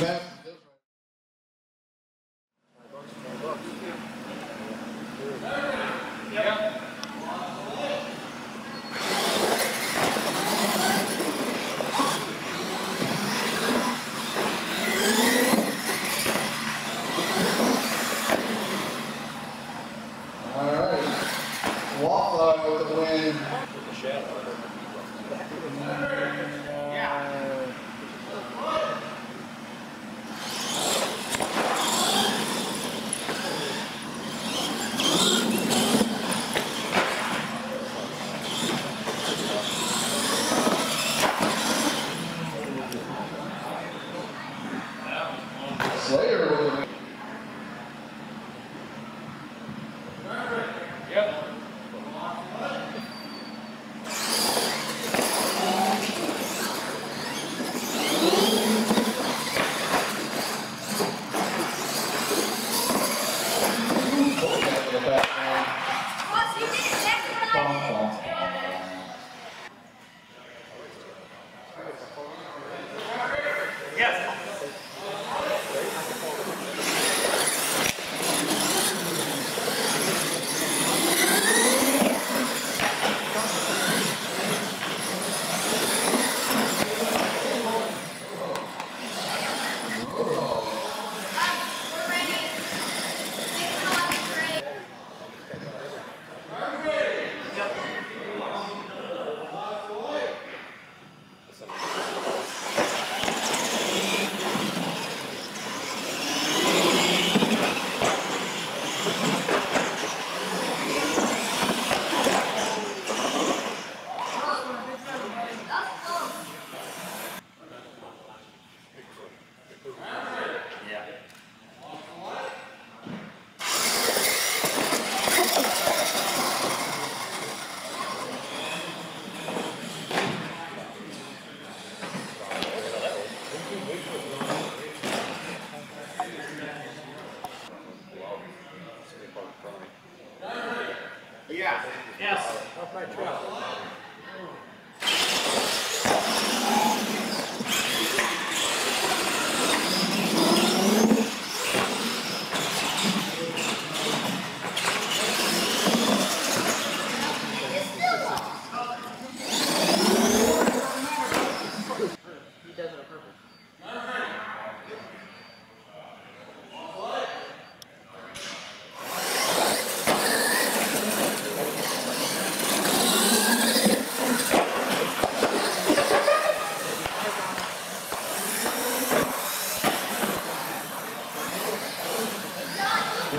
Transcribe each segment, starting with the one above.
back.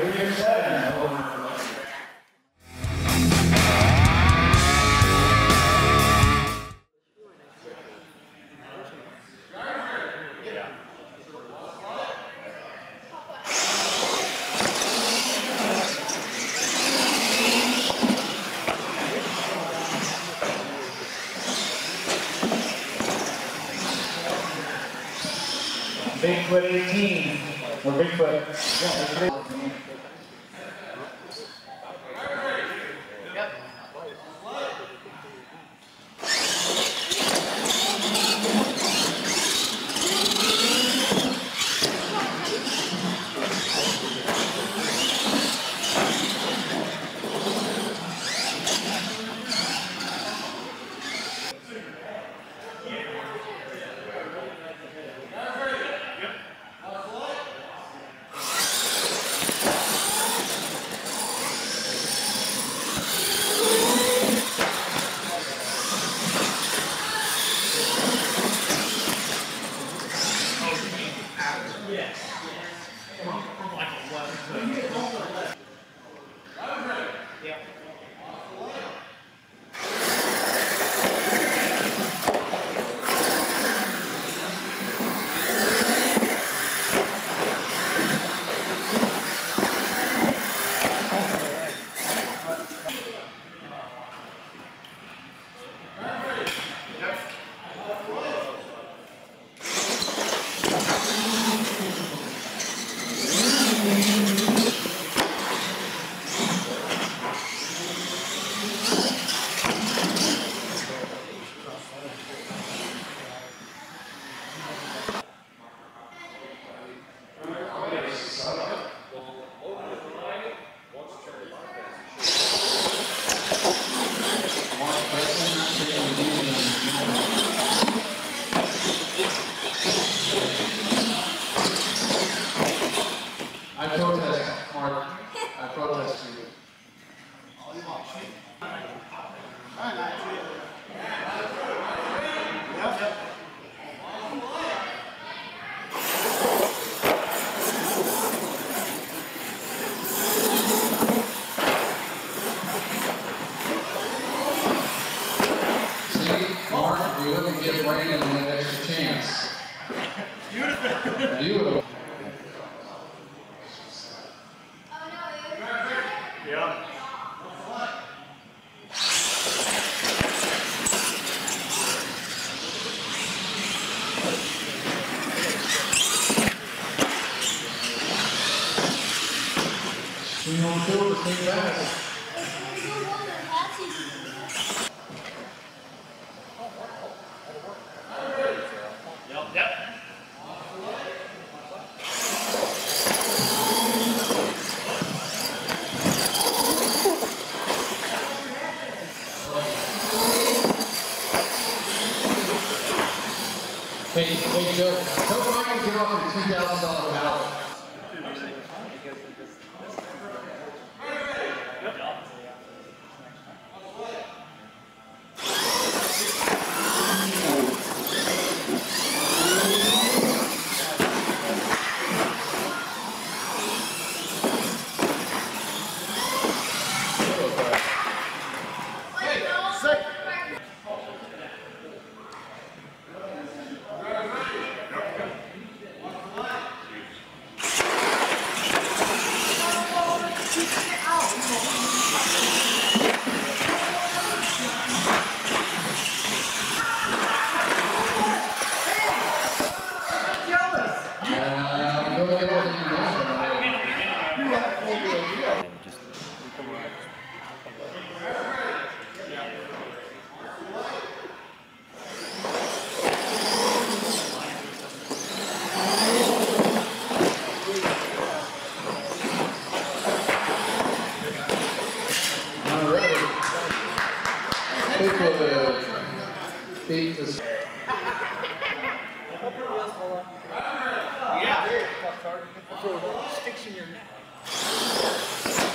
Bigfoot give Brandon that extra chance. Beautiful. Yeah. Just for sticks in your neck.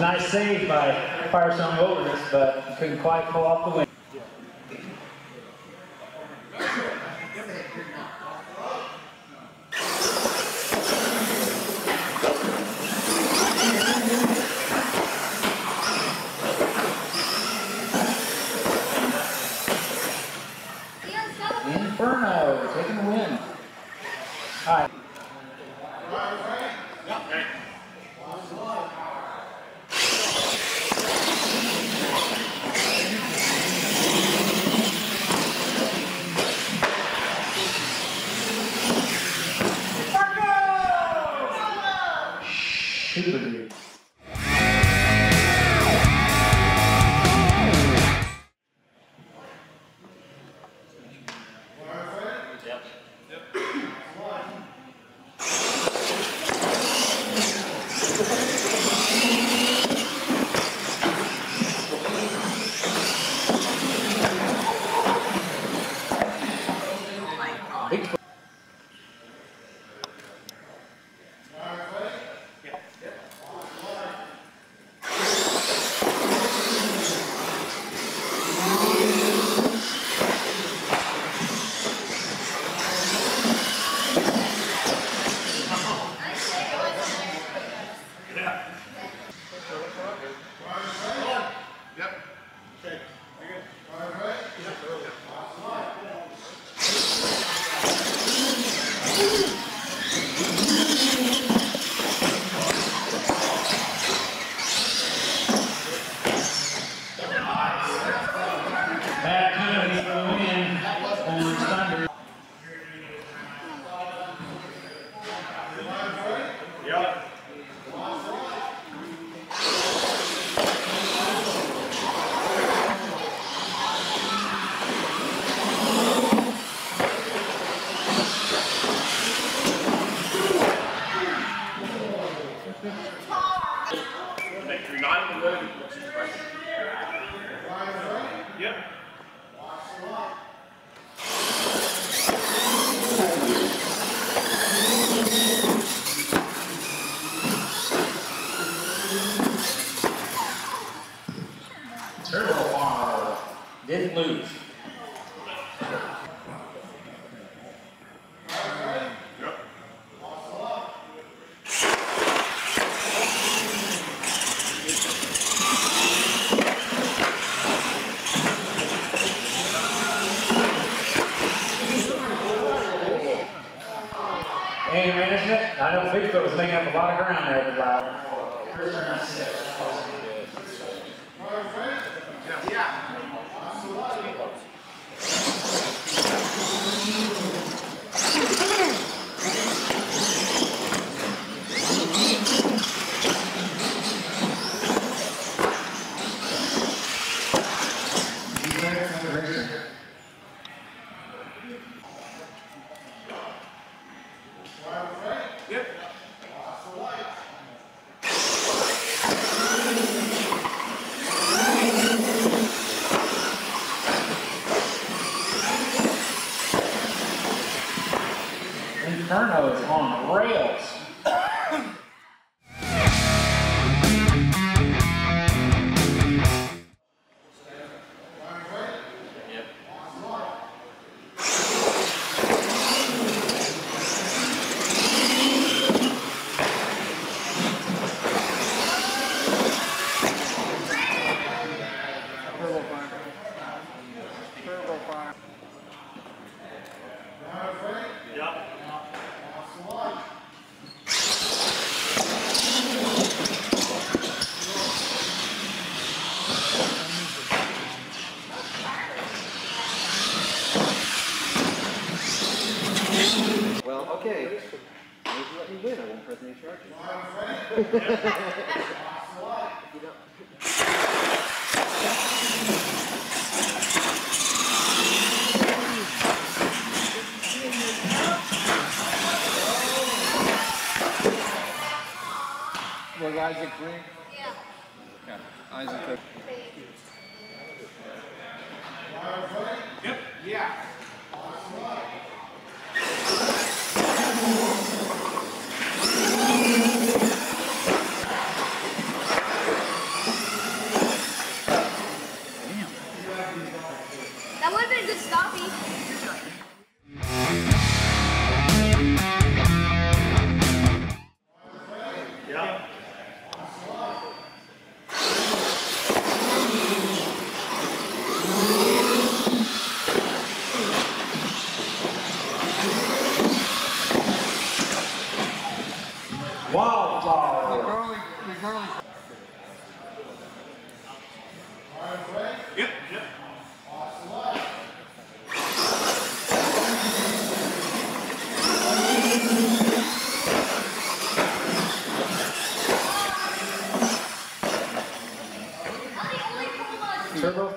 Nice save by Firestone Wilderness, but couldn't quite pull off the win. Didn't lose. Inferno is on rails. Was Isaac green? Yeah. Yeah, Isaac. Yep. Yeah. servo